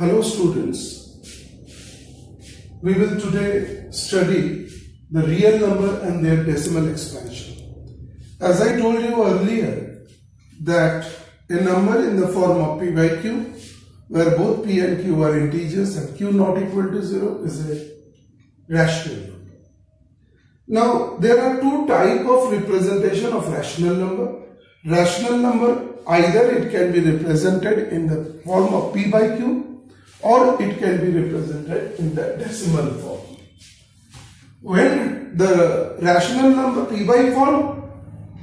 Hello students, we will today study the real number and their decimal expansion. As I told you earlier that a number in the form of p by q where both p and q are integers and q not equal to 0 is a rational number. Now there are two type of representation of rational number. Rational number either it can be represented in the form of p by q or it can be represented in the decimal form. When the rational number p by form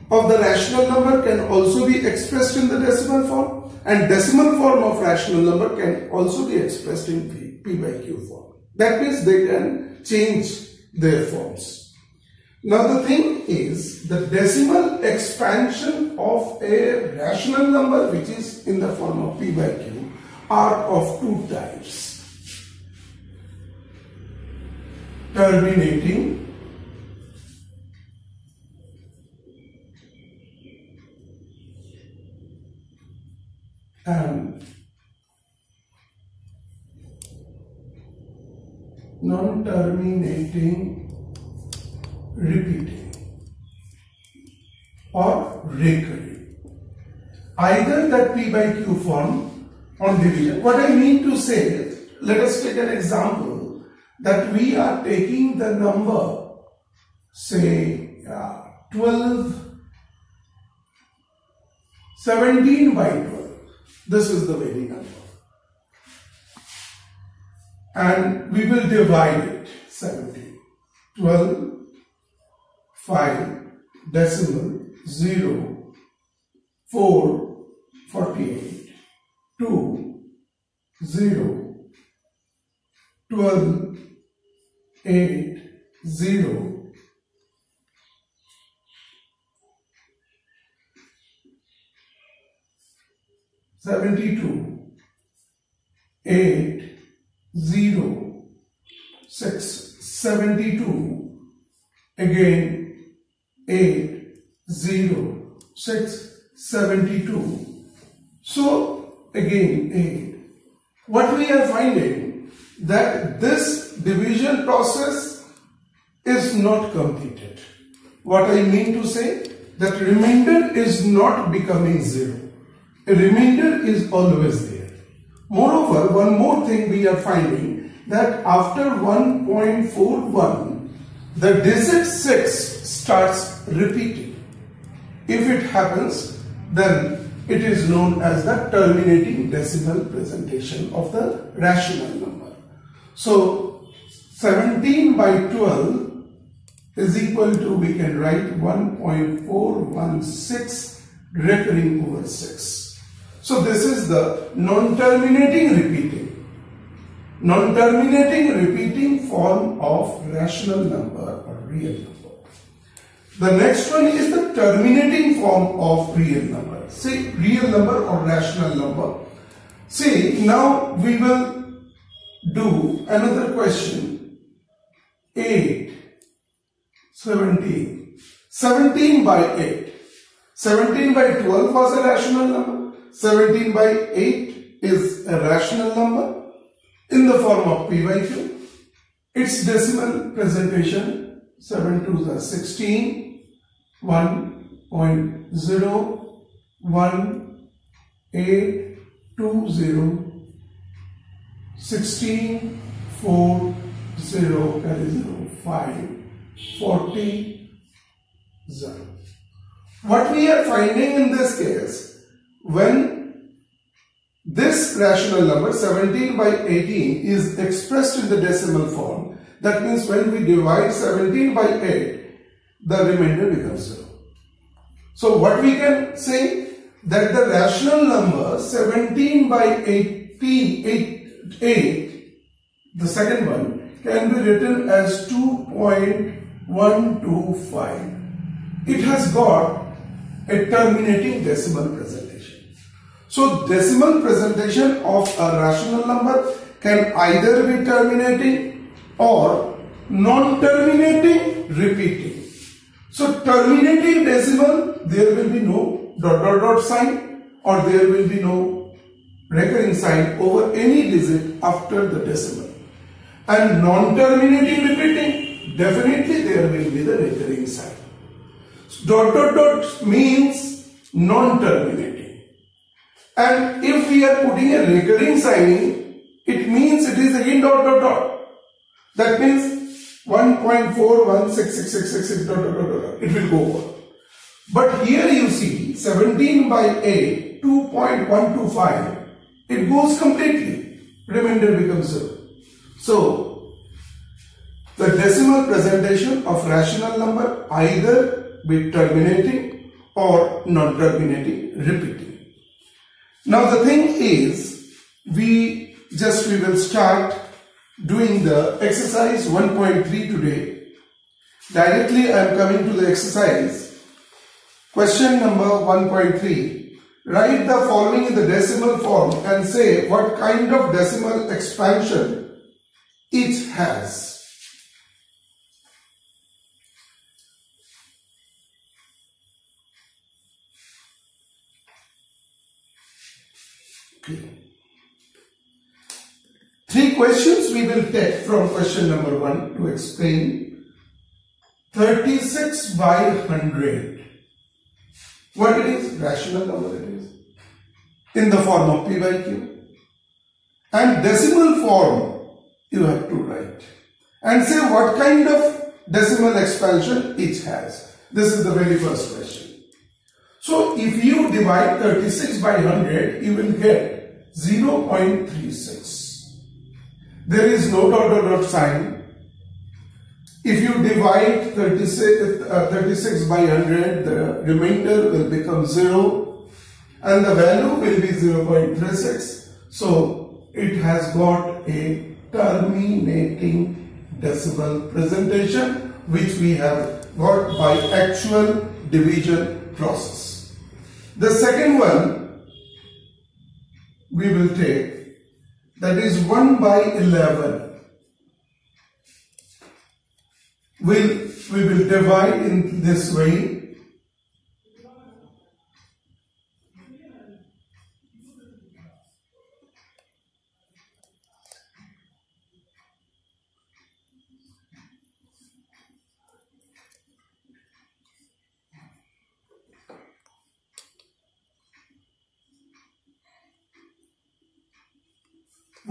of the rational number can also be expressed in the decimal form and decimal form of rational number can also be expressed in p, p by q form. That means they can change their forms. Now the thing is the decimal expansion of a rational number which is in the form of p by q are of two types. Terminating and non-terminating repeating or recurring. Either that P by Q form on division. What I mean to say let us take an example that we are taking the number, say uh, 12, 17 by 12. This is the very number. And we will divide it 17. 12 5 decimal 0 4 48 2 0 12 8 0 72 8 0 6 72 again 8 0 6 72 so again 8 what we are finding that this division process is not completed. What i mean to say that remainder is not becoming zero. A remainder is always there. Moreover one more thing we are finding that after 1.41 the digit 6 starts repeating. If it happens, then it is known as the terminating decimal presentation of the rational number. So 17 by 12 is equal to, we can write 1.416 recurring over 6. So this is the non-terminating repeating non-terminating repeating form of rational number or real number. The next one is the terminating form of real number. Say real number or rational number. See now we will do another question. 8, 17. 17 by 8. 17 by 12 was a rational number. 17 by 8 is a rational number in the form of p by q. Its decimal presentation 7 to the 16, 1.0, 1, 8, 2, 0, 16, 4, 0, carry 0, 5, 40, 0. What we are finding in this case, when this rational number 17 by 18 is expressed in the decimal form. That means when we divide 17 by 8, the remainder becomes 0. So what we can say that the rational number 17 by 18, 8, 8 the second one can be written as 2.125. It has got a terminating decimal presentation. So decimal presentation of a rational number can either be terminating or non-terminating repeating. So terminating decimal there will be no dot dot dot sign or there will be no recurring sign over any digit after the decimal. And non-terminating repeating, definitely there will be the recurring sign. Dot dot dot means non-terminating. And if we are putting a recurring sign, it means it is again dot dot dot. That means 1.416666 dot dot dot dot. It will go over. But here you see 17 by 8, 2.125. It goes completely. Remainder becomes 0. So, the decimal presentation of rational number either be terminating or non-terminating repeating. Now the thing is, we just we will start doing the exercise 1.3 today. Directly I am coming to the exercise. Question number 1.3. Write the following in the decimal form and say what kind of decimal expansion it has. Three questions we will take from question number one to explain 36 by 100. What it is? Rational number it is. In the form of P by Q. And decimal form you have to write. And say what kind of decimal expansion each has. This is the very first question. So if you divide 36 by 100, you will get 0.36. There is no dot dot dot sign. If you divide 36, uh, 36 by 100, the remainder will become 0 and the value will be 0.36. So it has got a terminating decimal presentation which we have got by actual division process. The second one we will take 1 by 11 will we will divide in this way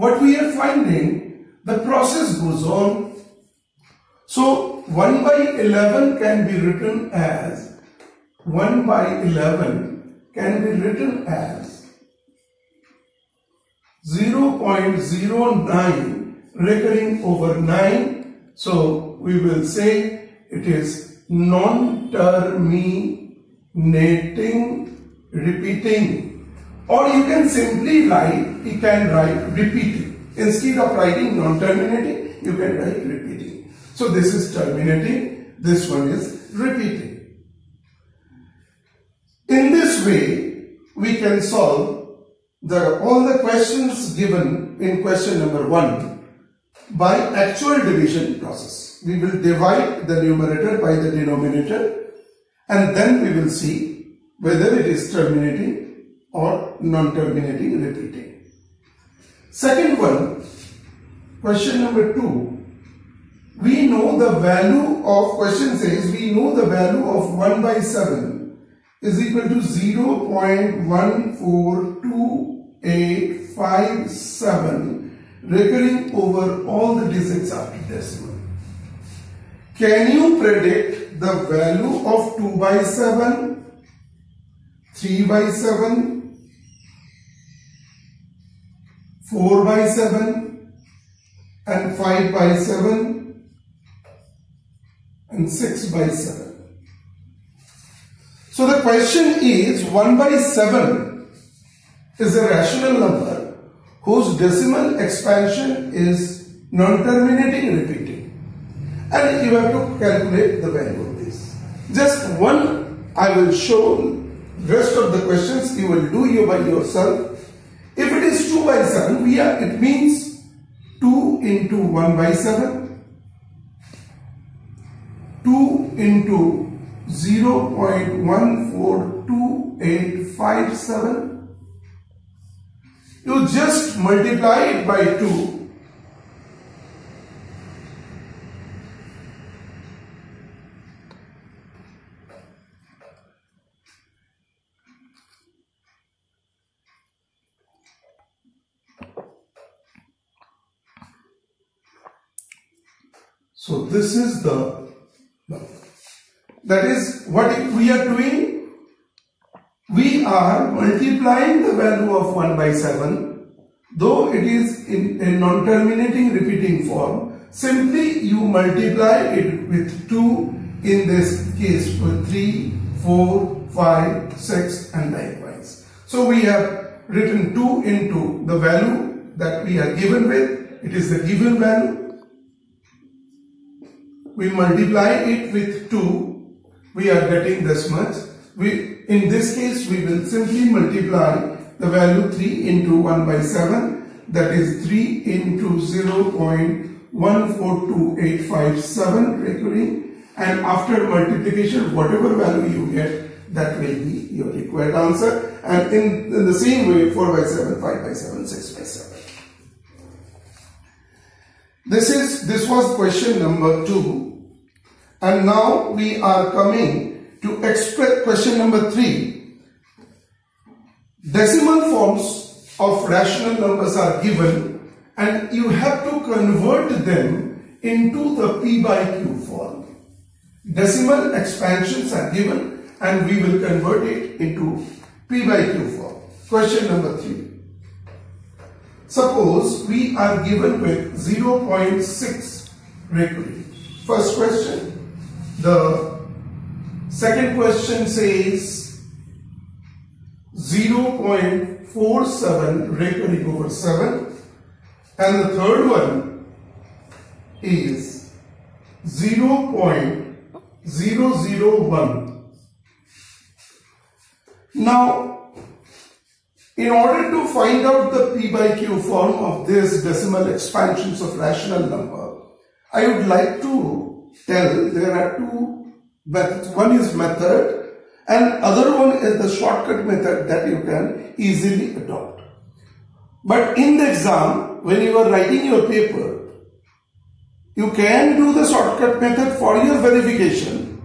what we are finding, the process goes on. So 1 by 11 can be written as 1 by 11 can be written as 0.09 recurring over 9. So we will say it is non-terminating repeating or you can simply write, you can write repeating. Instead of writing non-terminating, you can write repeating. So this is terminating, this one is repeating. In this way, we can solve the, all the questions given in question number 1 by actual division process. We will divide the numerator by the denominator and then we will see whether it is terminating or non-terminating repeating. Second one, question number two, we know the value of, question says, we know the value of 1 by 7 is equal to 0 0.142857 recurring over all the digits after decimal. Can you predict the value of 2 by 7, 3 by 7, 4 by 7 and 5 by 7 and 6 by 7. So the question is 1 by 7 is a rational number whose decimal expansion is non-terminating repeating and you have to calculate the value of this. Just one I will show rest of the questions you will do you by yourself if it is 2 by 7, we are, it means 2 into 1 by 7, 2 into 0 0.142857. You just multiply it by 2. So this is the, that is what we are doing. We are multiplying the value of 1 by 7 though it is in a non-terminating repeating form simply you multiply it with 2 in this case with 3 4 5 6 and likewise. So we have written 2 into the value that we are given with. It is the given value we multiply it with 2 we are getting this much. We in this case, we will simply multiply the value 3 into 1 by 7 that is 3 into 0 0.142857 recurring. And after multiplication whatever value you get that will be your required answer. And in, in the same way 4 by 7, 5 by 7, 6 by 7. This is this was question number 2 and now we are coming to express question number three. Decimal forms of rational numbers are given and you have to convert them into the P by Q form. Decimal expansions are given and we will convert it into P by Q form. Question number three. Suppose we are given with 0.6 recurring. First question, the Second question says 0.47 recurring over 7 and the third one is 0.001. Now, in order to find out the P by Q form of this decimal expansions of rational number, I would like to tell there are two methods. one is method and other one is the shortcut method that you can easily adopt. But in the exam, when you are writing your paper, you can do the shortcut method for your verification.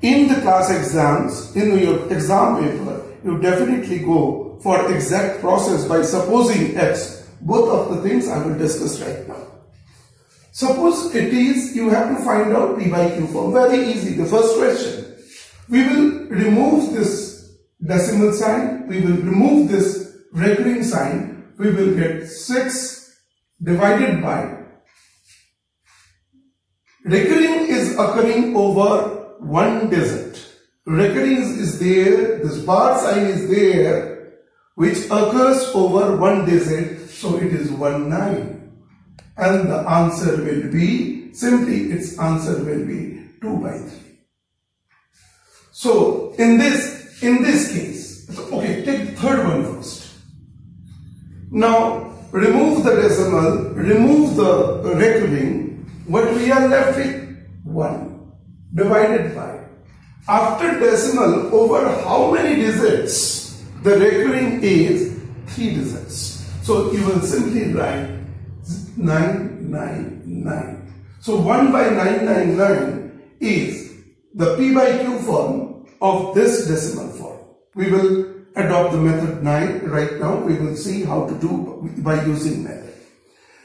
In the class exams, in your exam paper, you definitely go for exact process by supposing X. Both of the things I will discuss right now. Suppose it is, you have to find out P by Q form. Very easy. The first question. We will remove this decimal sign. We will remove this recurring sign. We will get 6 divided by. Recurring is occurring over one digit. Recurring is there. This bar sign is there which occurs over one digit. So it is 1 9 and the answer will be simply its answer will be 2 by 3. So in this in this case, okay, take the third one first. Now remove the decimal, remove the recurring, what we are left with 1 divided by. After decimal over how many digits the recurring is 3 digits. So you will simply write 999. So 1 by 999 is the P by Q form of this decimal form. We will adopt the method 9 right now. We will see how to do by using method.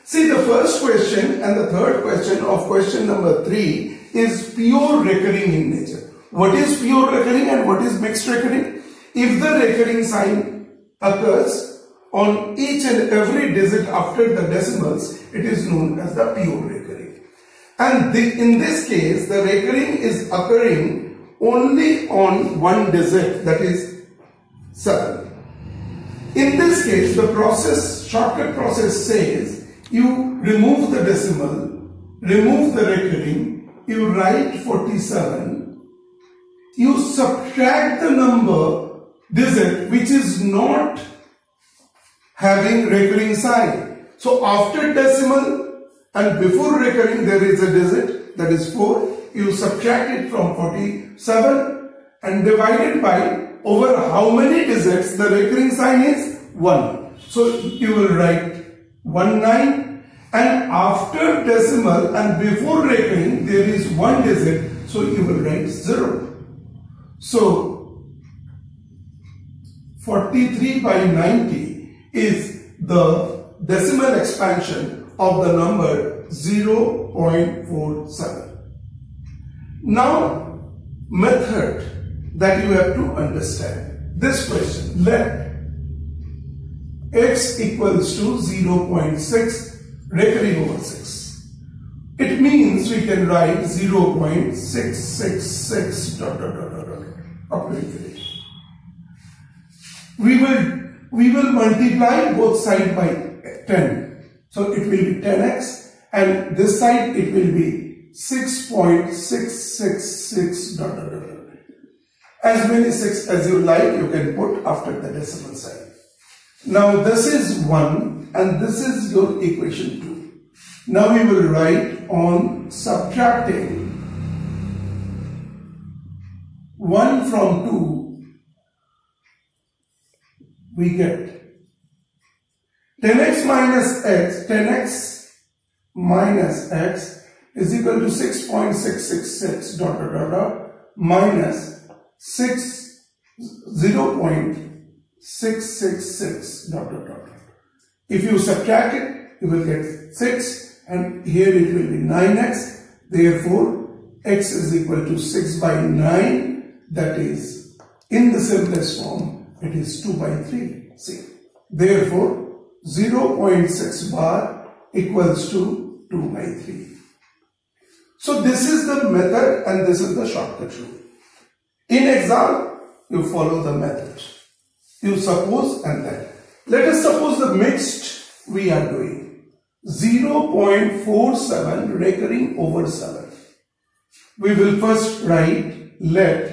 See the first question and the third question of question number 3 is pure recurring in nature. What is pure recurring and what is mixed recurring? If the recurring sign occurs on each and every digit after the decimals, it is known as the pure recurring. And the, in this case, the recurring is occurring only on one digit, that is 7. In this case, the process, shortcut process says, you remove the decimal, remove the recurring, you write 47, you subtract the number digit which is not having recurring sign. So after decimal and before recurring there is a digit that is 4. You subtract it from 47 and divide it by over how many digits the recurring sign is 1. So you will write 1 9 and after decimal and before recurring there is one digit so you will write 0. So 43 by 90 is the decimal expansion of the number 0.47. Now method that you have to understand. This question let x equals to 0.6 recurring over 6. It means we can write 0.666 dot dot dot dot dot up to infinity. We will we will multiply both side by 10. So it will be 10x and this side it will be 6.666 dot dot dot. As many 6 as you like you can put after the decimal sign. Now this is 1 and this is your equation 2. Now we will write on subtracting 1 from 2 we get 10x minus x 10x minus x is equal to 6.666 dot dot dot dot minus 6 0.666 dot dot dot. If you subtract it, you will get 6 and here it will be 9x. Therefore, x is equal to 6 by 9 that is in the simplest form it is 2 by 3. See. Therefore, 0.6 bar equals to 2 by 3. So this is the method and this is the shortcut rule. In exam, you follow the method. You suppose and then. Let us suppose the mixed we are doing. 0.47 recurring over 7. We will first write let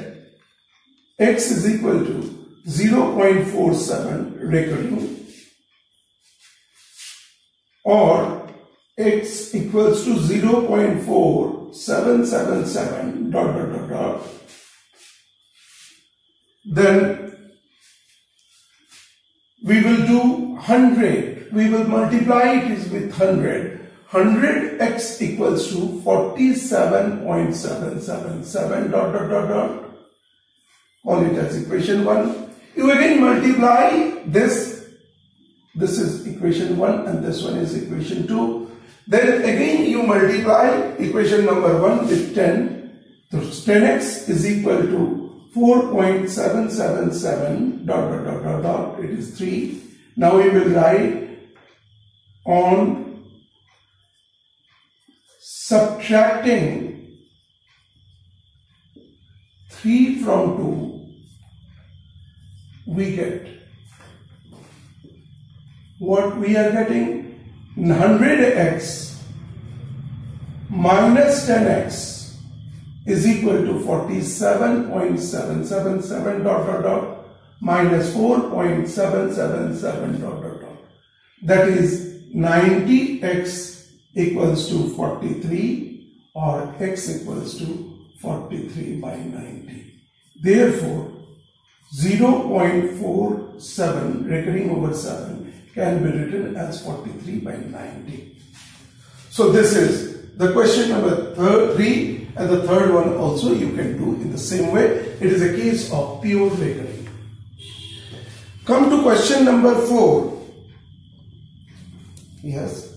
x is equal to 0.47 recurring or x equals to 0.4777 dot dot dot dot then we will do 100 we will multiply it is with 100. 100x equals to 47.777 dot dot dot dot. Call it as equation 1. You again multiply this. This is equation 1 and this one is equation 2. Then again you multiply equation number 1 with 10. So 10x is equal to 4.777 dot dot dot dot dot. It is 3. Now we will write on subtracting 3 from 2 we get what we are getting 100x minus 10x is equal to 47.777 dot dot dot minus 4.777 dot dot dot that is 90x equals to 43 or x equals to 43 by 90. Therefore, 0.47 recurring over 7 can be written as 43 by 90. So this is the question number 3 and the third one also you can do in the same way. It is a case of pure recurring. Come to question number 4. Yes.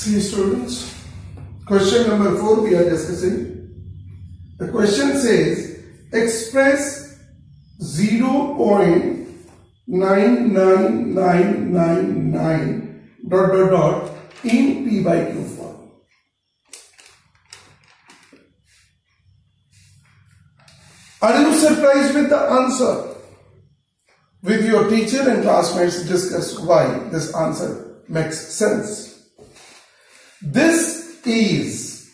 See students, question number 4 we are discussing. The question says express 0.99999 dot dot dot in P by Q form. Are you surprised with the answer? With your teacher and classmates discuss why this answer makes sense. This is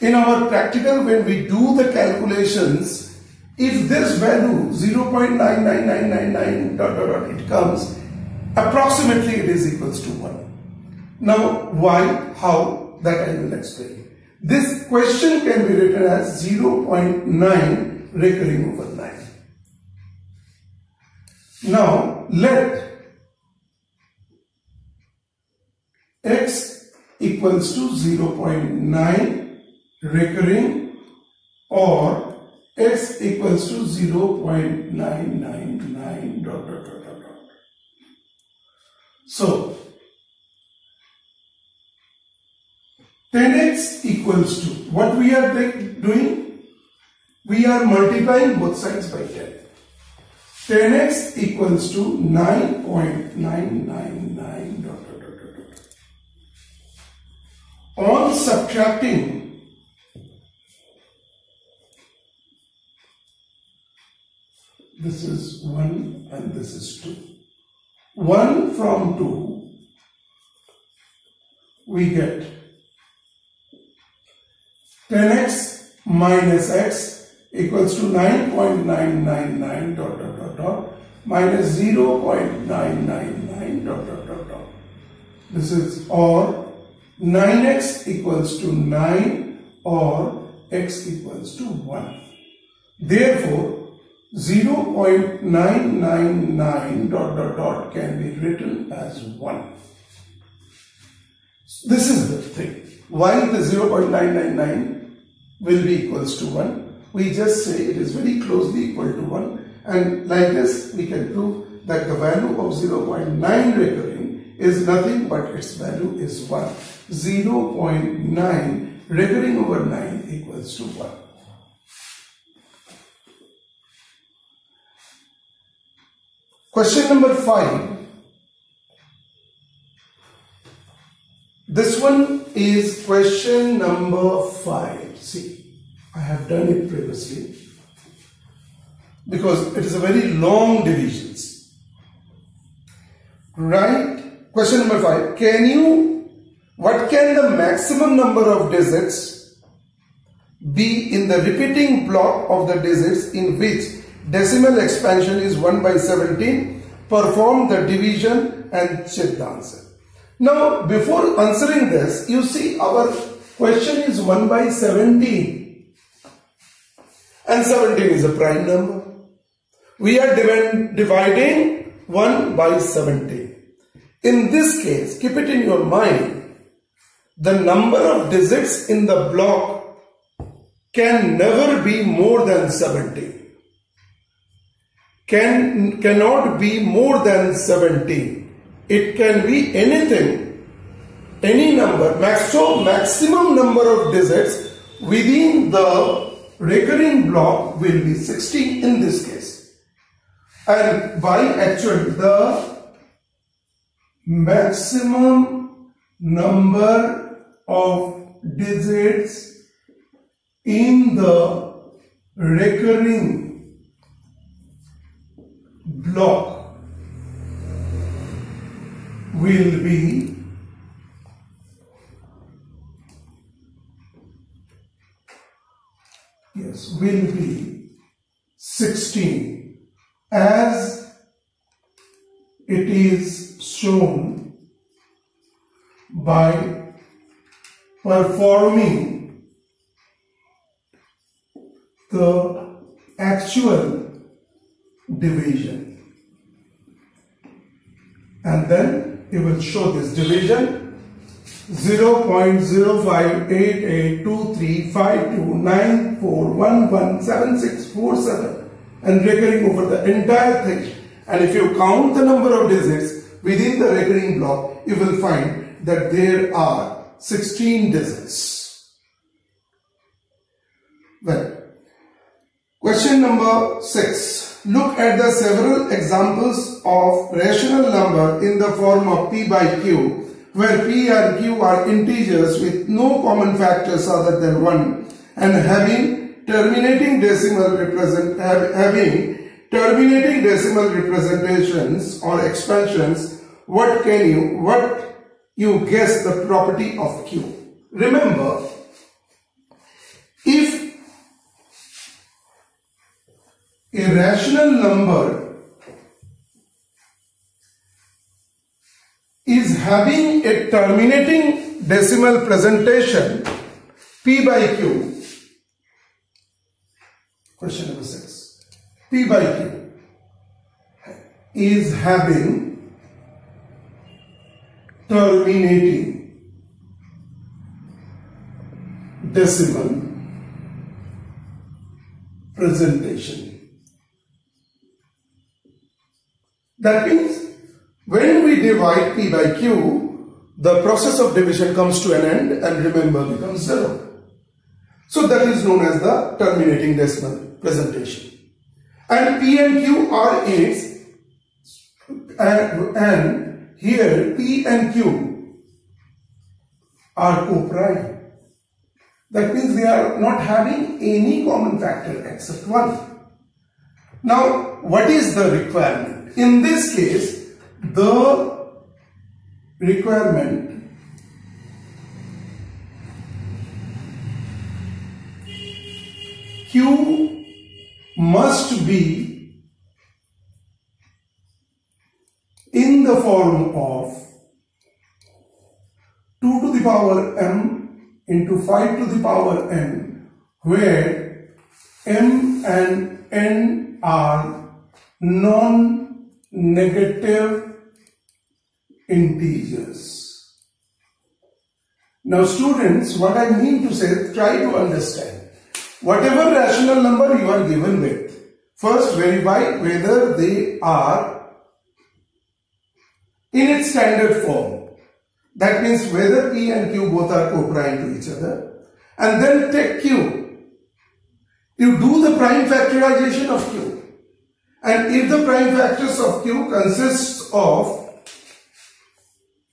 in our practical when we do the calculations if this value 0.99999 dot dot dot it comes approximately it is equals to 1 Now why, how, that I will explain. This question can be written as 0.9 recurring over 9. Now let x equals to 0.9 recurring or x equals to 0.999 dot dot dot dot dot. So 10x equals to what we are doing? We are multiplying both sides by 10. 10x equals to 9.999 dot. On subtracting this is 1 and this is 2. 1 from 2 we get 10x minus x equals to 9.999 dot dot dot dot minus 0.999 dot dot dot dot. This is or 9x equals to 9 or x equals to 1. Therefore, 0.999 dot dot dot can be written as 1. This is the thing. Why the 0.999 will be equals to 1? We just say it is very closely equal to 1 and like this we can prove that the value of 0.9 recurring is nothing but its value is 1. 0.9 recurring over 9 equals to 1. Question number 5. This one is question number 5. See, I have done it previously because it is a very long divisions. Right? Question number 5. Can you, what can the maximum number of digits be in the repeating block of the digits in which decimal expansion is 1 by 17. Perform the division and check the answer. Now, before answering this, you see our question is 1 by 17. And 17 is a prime number. We are dividing 1 by 17. In this case, keep it in your mind, the number of digits in the block can never be more than 17 can cannot be more than 17. It can be anything, any number, maximum, maximum number of digits within the recurring block will be 16 in this case. And by actually the maximum number of digits in the recurring block will be yes will be 16 as it is shown by performing the actual division. And then you will show this division 0 0.0588235294117647 and recurring over the entire thing. And if you count the number of digits within the recurring block, you will find that there are 16 digits. Well, question number 6. Look at the several examples of rational number in the form of p by q, where p and q are integers with no common factors other than 1 and having terminating decimal represent having terminating decimal representations or expansions what can you what you guess the property of q remember if a rational number is having a terminating decimal presentation P by Q. Question number 6. P by Q is having terminating decimal presentation. That means when we divide P by Q, the process of division comes to an end and remember becomes zero. So that is known as the terminating decimal presentation. And P and Q are its and, and here P and Q are co-prime. That means they are not having any common factor except 1. Now, what is the requirement? In this case, the requirement Q must be in the form of 2 to the power m into 5 to the power n where m and n are non-negative integers. Now students, what I mean to say, try to understand. Whatever rational number you are given with, first verify whether they are in its standard form that means whether P and Q both are co-prime to each other. And then take Q. You do the prime factorization of Q. And if the prime factors of Q consists of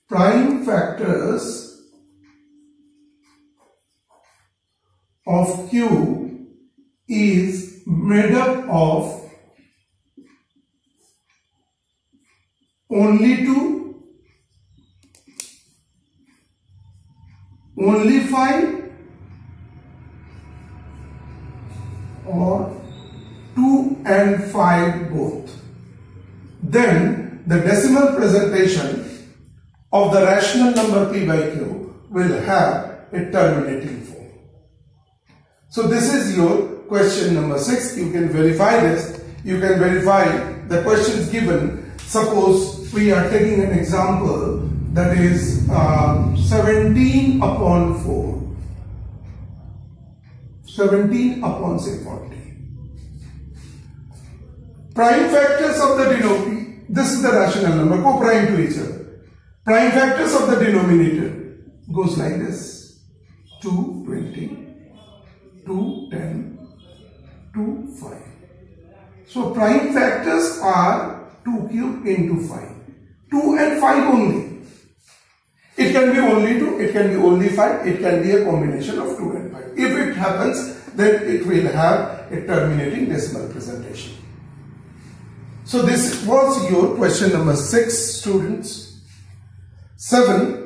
prime factors of Q is made up of only two only 5 or 2 and 5 both. Then the decimal presentation of the rational number p by q will have a terminating. So this is your question number 6. You can verify this. You can verify the questions given. Suppose we are taking an example that is uh, 17 upon 4. 17 upon say 40. Prime factors of the denominator, this is the rational number, co-prime to each other. Prime factors of the denominator goes like this. 220, 210, 25. So prime factors are 2 cube into 5. 2 and 5 only. It can be only 2, it can be only 5, it can be a combination of 2 and 5. If it happens, then it will have a terminating decimal presentation. So this was your question number 6 students. 7.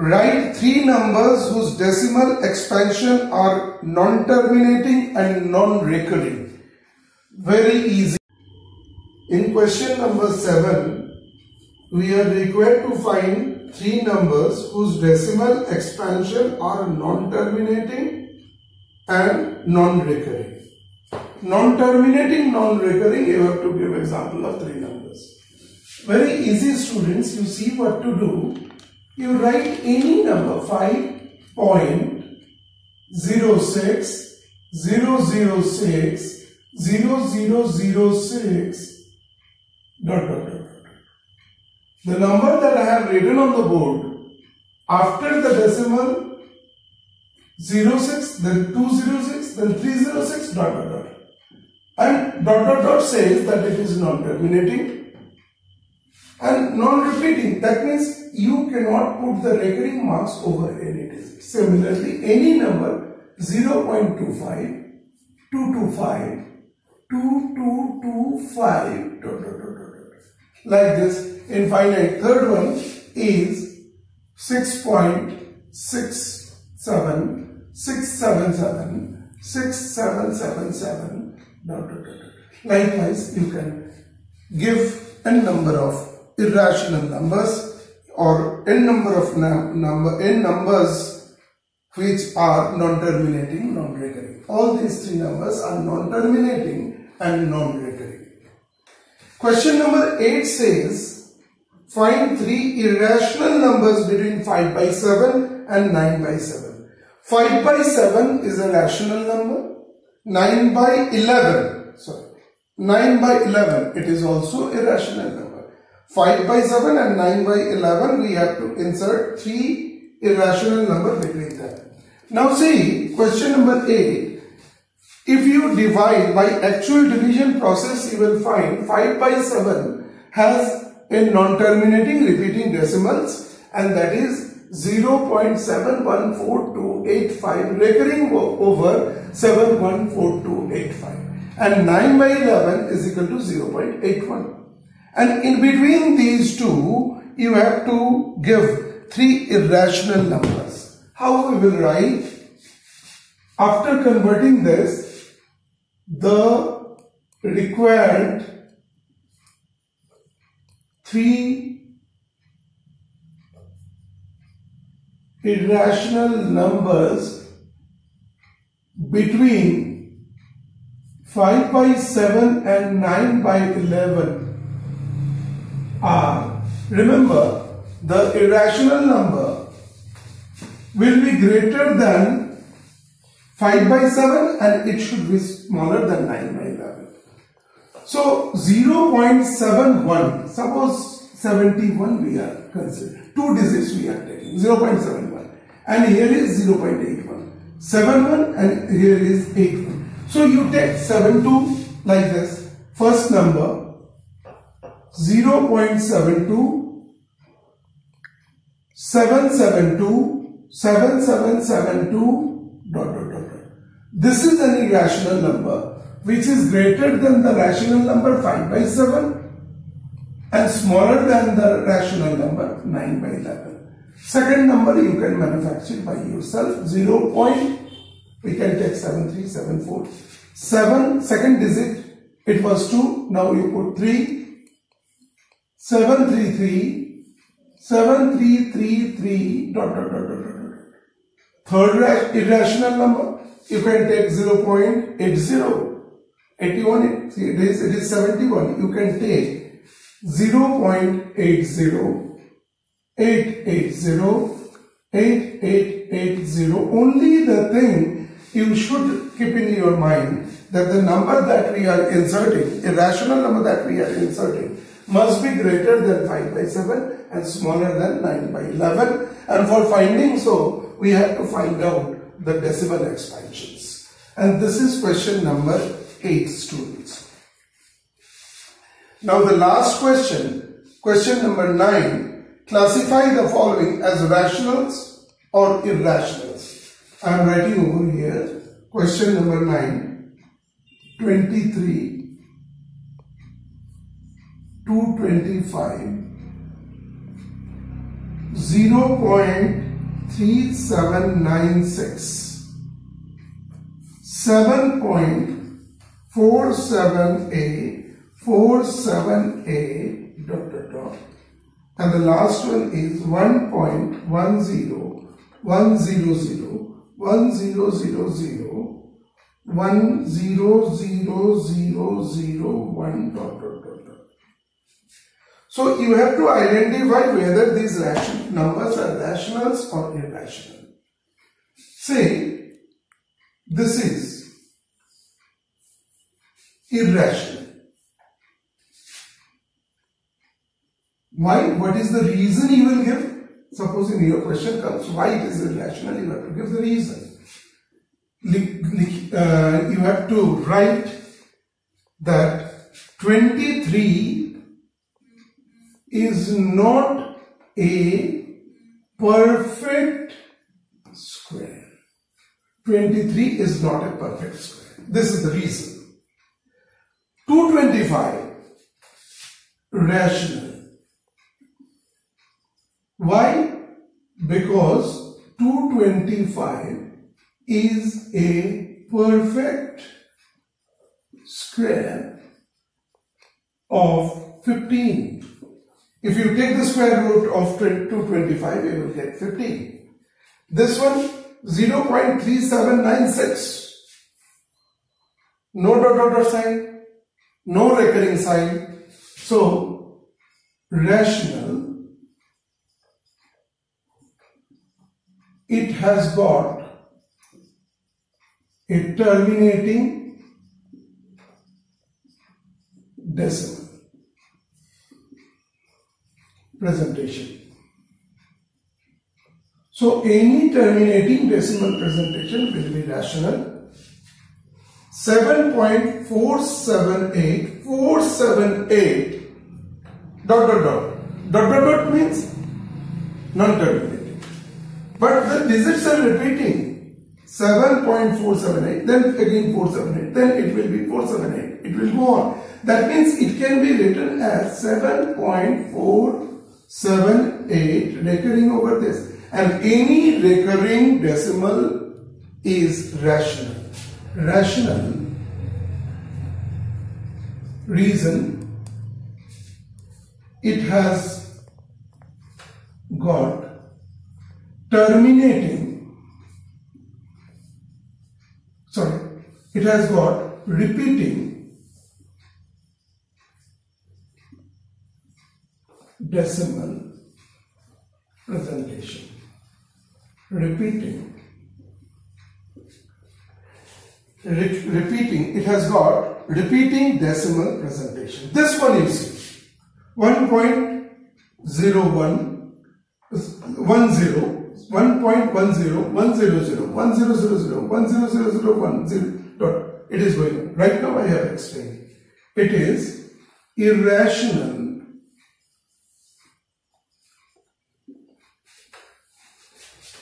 Write three numbers whose decimal expansion are non-terminating and non-recurring. Very easy. In question number 7, we are required to find three numbers whose decimal expansion are non-terminating and non-recurring. Non-terminating, non-recurring, you have to give example of three numbers. Very easy students, you see what to do. You write any number 5.06, 006, 0006, dot dot dot. The number that I have written on the board after the decimal 06, then 206, then 306, dot dot dot. And dot dot dot says that it is non-terminating and non-repeating. That means you cannot put the recurring marks over any digit. Similarly, any number 0.25, 225, 2225, dot dot dot. Like this, infinite. Third one is 6.67, 677, 6777, dot, dot, dot, dot. Likewise, you can give a number of irrational numbers or n number of num number n numbers which are non-terminating, non-recurring. All these three numbers are non-terminating and non-recurring. Question number 8 says, find three irrational numbers between 5 by 7 and 9 by 7. 5 by 7 is a rational number. 9 by 11, sorry, 9 by 11, it is also a rational number. 5 by 7 and 9 by 11, we have to insert three irrational number between them. Now see, question number 8. If you divide by actual division process, you will find 5 by 7 has a non-terminating repeating decimals and that is 0.714285 recurring over 714285 and 9 by 11 is equal to 0.81 and in between these two you have to give three irrational numbers how we will write? After converting this, the required three irrational numbers between 5 by 7 and 9 by 11 are, remember, the irrational number will be greater than 5 by 7 and it should be smaller than 9 by 11. So 0.71, suppose 71 we are considering, two digits we are taking, 0.71 and here is 0.81, 71 and here is 81. So you take 72 like this, first number 0.72, 772 7772 dot dot dot. This is an irrational number which is greater than the rational number 5 by 7 and smaller than the rational number 9 by 11. Second number you can manufacture by yourself 0. Point, we can take 7374. 7 second digit it was 2 now you put 3 733 7333 dot dot dot dot Third irrational number, you can take 0 0.80. 81, see it is, it is 71. You can take 0 0.80, 880, 8880. Only the thing you should keep in your mind that the number that we are inserting, irrational number that we are inserting, must be greater than 5 by 7 and smaller than 9 by 11. And for finding so, we have to find out the decimal expansions. And this is question number 8 students. Now the last question, question number 9, classify the following as rationals or irrationals. I am writing over here question number 9, 23 225 0. 3796 7.47a 47a dot dot dot and the last one is 1.10 100 100001 dot dot dot dot so you have to identify whether these numbers are rationals or irrational. Say this is irrational. Why? What is the reason you will give? Supposing your question comes, why it is irrational, you have to give the reason. Uh, you have to write that 23 is not a perfect square. 23 is not a perfect square. This is the reason. 225 rational. Why? Because 225 is a perfect square of 15 If you take the square root of 225, you will get 15. This one 0.3796. No dot dot dot sign, no recurring sign. So, rational, it has got a terminating decimal presentation. So any terminating decimal presentation will be rational. 7.478 478 dot dot dot dot dot dot means non-terminating. But the digits are repeating 7.478 then again 478 then it will be 478 it will go on. That means it can be written as 7.478 recurring over this and any recurring decimal is rational. Rational reason it has got terminating sorry it has got repeating decimal presentation. Repeating. Re repeating. It has got repeating decimal presentation. This one you see. 1.01 1 0 1.10 100 1000 1000 dot. It is going on right now I have explained. It is irrational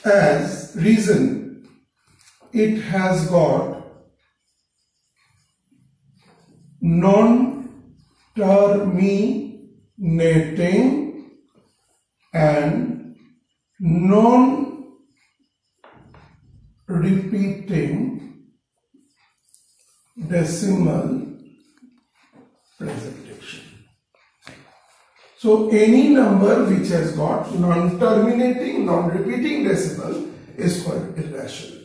as reason it has got non-terminating and non-repeating decimal presentation. So any number which has got non-terminating, non-repeating decimal is called irrational.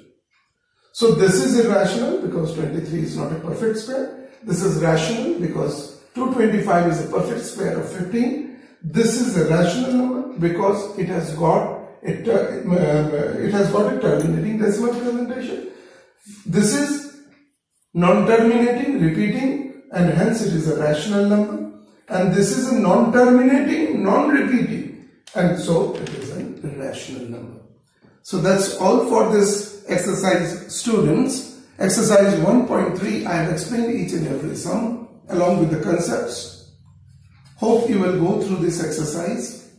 So this is irrational because 23 is not a perfect square. This is rational because 225 is a perfect square of 15. This is a rational number because it has got a, uh, it has got a terminating decimal presentation. This is non-terminating, repeating and hence it is a rational number and this is a non-terminating, non-repeating and so it is an irrational number. So that's all for this exercise students. Exercise 1.3 I have explained each and every sum along with the concepts. Hope you will go through this exercise.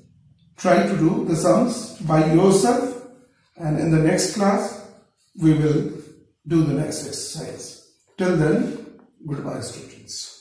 Try to do the sums by yourself and in the next class we will do the next exercise. Till then, goodbye students.